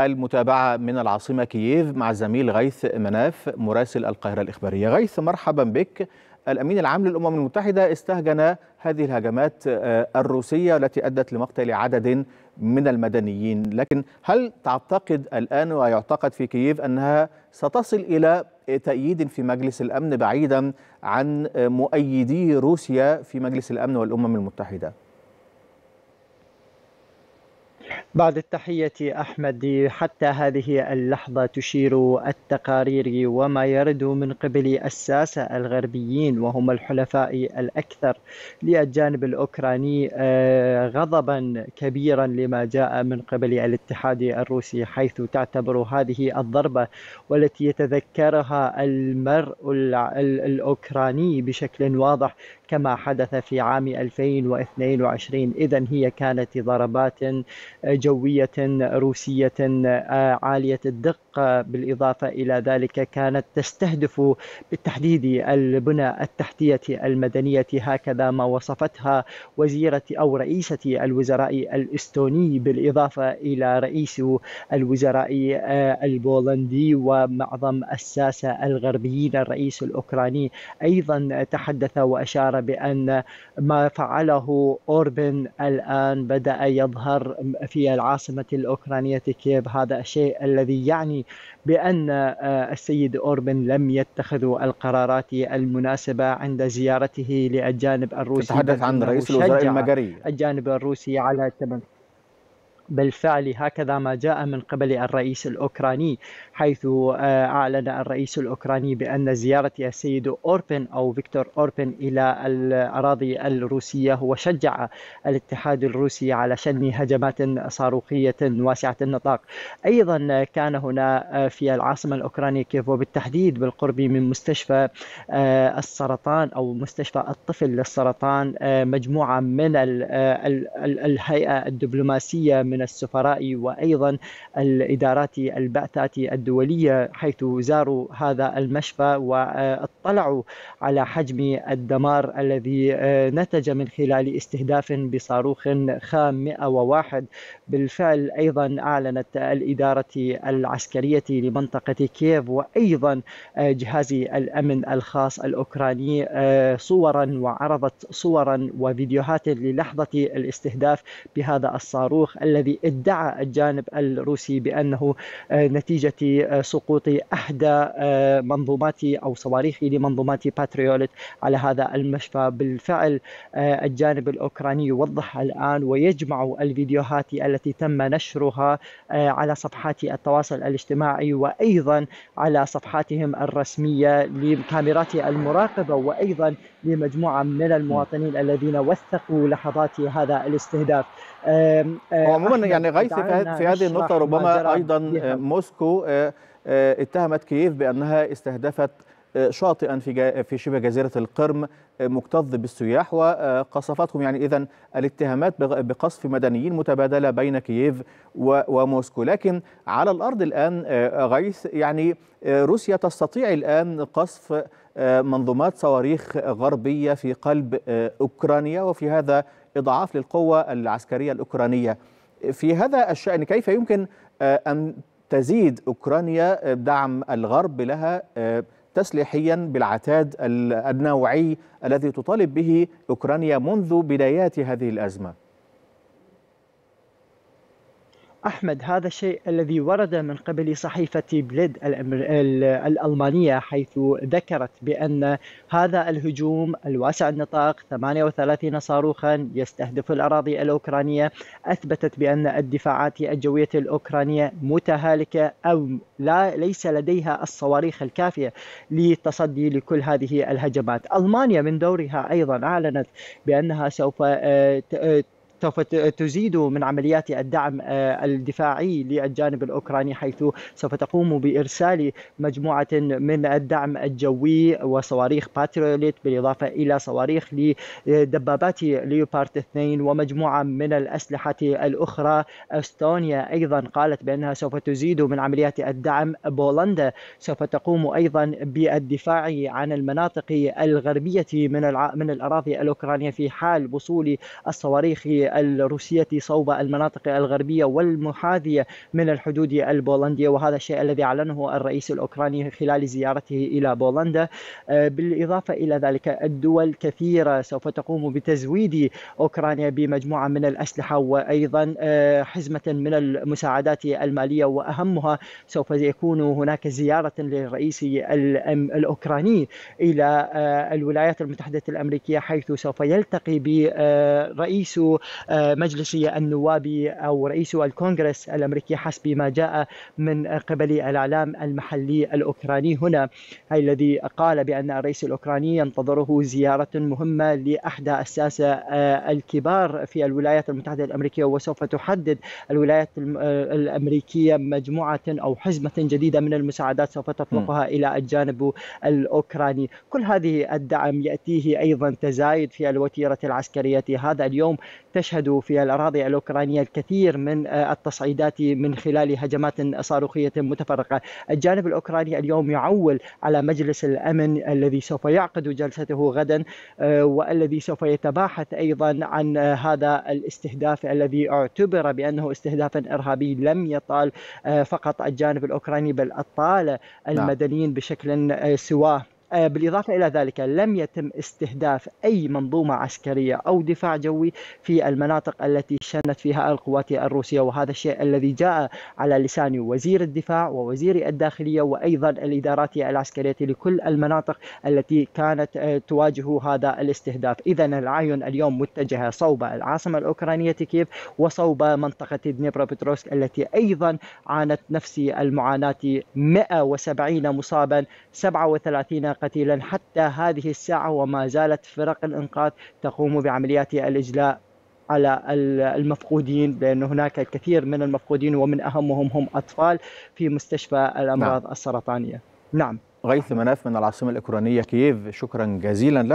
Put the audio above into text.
المتابعة من العاصمة كييف مع الزميل غيث مناف مراسل القاهرة الإخبارية. غيث مرحبا بك. الأمين العام للأمم المتحدة استهجن هذه الهجمات الروسية التي أدت لمقتل عدد من المدنيين. لكن هل تعتقد الآن ويعتقد في كييف أنها ستصل إلى تأييد في مجلس الأمن بعيدا عن مؤيدي روسيا في مجلس الأمن والأمم المتحدة؟ بعد التحية أحمد حتى هذه اللحظة تشير التقارير وما يرد من قبل الساسة الغربيين وهم الحلفاء الأكثر. للجانب الأوكراني غضبا كبيرا لما جاء من قبل الاتحاد الروسي حيث تعتبر هذه الضربة والتي يتذكرها المرء الأوكراني بشكل واضح كما حدث في عام 2022 إذا هي كانت ضربات جوية روسية عالية الدقة بالإضافة إلى ذلك كانت تستهدف بالتحديد البنى التحتية المدنية هكذا ما وصفتها وزيرة أو رئيسة الوزراء الإستوني. بالإضافة إلى رئيس الوزراء البولندي ومعظم الساسة الغربيين الرئيس الأوكراني أيضا تحدث وأشار بأن ما فعله أوربن الآن بدأ يظهر في العاصمة الأوكرانية كييف. هذا الشيء الذي يعني بأن السيد أوربن لم يتخذ القرارات المناسبة عند زيارته للجانب الروسي تتحدث عن رئيس الوزراء المجري. الجانب الروسي على تبن بالفعل هكذا ما جاء من قبل الرئيس الأوكراني. حيث أعلن الرئيس الأوكراني بأن زيارة السيد أوربن أو فيكتور أوربن إلى الأراضي الروسية هو شجع الاتحاد الروسي على شن هجمات صاروخية واسعة النطاق. أيضا كان هنا في العاصمة الأوكرانية كيف وبالتحديد بالقرب من مستشفى السرطان أو مستشفى الطفل للسرطان مجموعة من الهيئة الدبلوماسية من السفراء وأيضا الإدارات البعثات الدولية حيث زاروا هذا المشفى واطلعوا على حجم الدمار الذي نتج من خلال استهداف بصاروخ خام 101 بالفعل أيضا أعلنت الإدارة العسكرية لمنطقة كييف وأيضا جهاز الأمن الخاص الأوكراني صورا وعرضت صورا وفيديوهات للحظة الاستهداف بهذا الصاروخ الذي ادعى الجانب الروسي بأنه نتيجة سقوط احدى منظومات أو صواريخ لمنظومات باتريولت على هذا المشفى. بالفعل الجانب الأوكراني يوضح الآن ويجمع الفيديوهات التي تم نشرها على صفحات التواصل الاجتماعي وأيضا على صفحاتهم الرسمية لكاميرات المراقبة وأيضا لمجموعة من المواطنين الذين وثقوا لحظات هذا الاستهداف. عموما يعني غيث في هذه النقطة ربما أيضا موسكو اتهمت كييف بأنها استهدفت شاطئا في في شبه جزيرة القرم مكتظ بالسياح وقصفتهم يعني اذا الاتهامات بقصف مدنيين متبادلة بين كييف وموسكو. لكن على الأرض الآن غيث يعني روسيا تستطيع الآن قصف منظومات صواريخ غربية في قلب أوكرانيا وفي هذا إضعاف للقوة العسكرية الأوكرانية. في هذا الشأن كيف يمكن أن تزيد أوكرانيا دعم الغرب لها تسليحيا بالعتاد النوعي الذي تطالب به أوكرانيا منذ بدايات هذه الأزمة. أحمد هذا الشيء الذي ورد من قبل صحيفة بليد الألمانية حيث ذكرت بأن هذا الهجوم الواسع النطاق 38 صاروخا يستهدف الأراضي الأوكرانية أثبتت بأن الدفاعات الجوية الأوكرانية متهالكة أو لا ليس لديها الصواريخ الكافية للتصدي لكل هذه الهجمات. ألمانيا من دورها أيضا أعلنت بأنها سوف سوف تزيد من عمليات الدعم الدفاعي للجانب الأوكراني حيث سوف تقوم بإرسال مجموعة من الدعم الجوي وصواريخ باتريوليت بالإضافة إلى صواريخ لدبابات ليوبارد 2 ومجموعة من الأسلحة الأخرى. إستونيا أيضا قالت بأنها سوف تزيد من عمليات الدعم. بولندا سوف تقوم أيضا بالدفاع عن المناطق الغربية من من الأراضي الأوكرانية في حال وصول الصواريخ الروسية صوب المناطق الغربية والمحاذية من الحدود البولندية وهذا الشيء الذي أعلنه الرئيس الأوكراني خلال زيارته إلى بولندا. بالإضافة إلى ذلك الدول كثيرة سوف تقوم بتزويد أوكرانيا بمجموعة من الأسلحة وأيضا حزمة من المساعدات المالية وأهمها سوف يكون هناك زيارة للرئيس الأوكراني إلى الولايات المتحدة الأمريكية حيث سوف يلتقي برئيس مجلس النواب أو رئيس الكونغرس الأمريكي حسب ما جاء من قبل الإعلام المحلي الأوكراني هنا الذي قال بأن الرئيس الأوكراني ينتظره زيارة مهمة لأحدى الساسة الكبار في الولايات المتحدة الأمريكية وسوف تحدد الولايات الأمريكية مجموعة أو حزمة جديدة من المساعدات سوف تطلقها. إلى الجانب الأوكراني كل هذه الدعم يأتيه أيضا تزايد في الوتيرة العسكرية هذا اليوم تشهد في الأراضي الأوكرانية الكثير من التصعيدات من خلال هجمات صاروخية متفرقة. الجانب الأوكراني اليوم يعول على مجلس الأمن الذي سوف يعقد جلسته غدا والذي سوف يتباحث أيضا عن هذا الاستهداف الذي اعتبر بأنه استهدافا إرهابي لم يطال فقط الجانب الأوكراني بل أطال المدنيين بشكل سواه. بالإضافة إلى ذلك لم يتم استهداف أي منظومة عسكرية أو دفاع جوي في المناطق التي شنت فيها القوات الروسية وهذا الشيء الذي جاء على لسان وزير الدفاع ووزير الداخلية وأيضا الإدارات العسكرية لكل المناطق التي كانت تواجه هذا الاستهداف. إذا العين اليوم متجهة صوب العاصمة الأوكرانية كييف وصوب منطقة دنيبروبتروسك التي أيضا عانت نفس المعاناة 170 مصابا 37 قتيلا حتى هذه الساعة وما زالت فرق الإنقاذ تقوم بعمليات الإجلاء على المفقودين لأن هناك الكثير من المفقودين ومن أهمهم هم أطفال في مستشفى الأمراض نعم. السرطانية. نعم. غيث مناف من العاصمة الأوكرانية كييف شكرا جزيلا لك.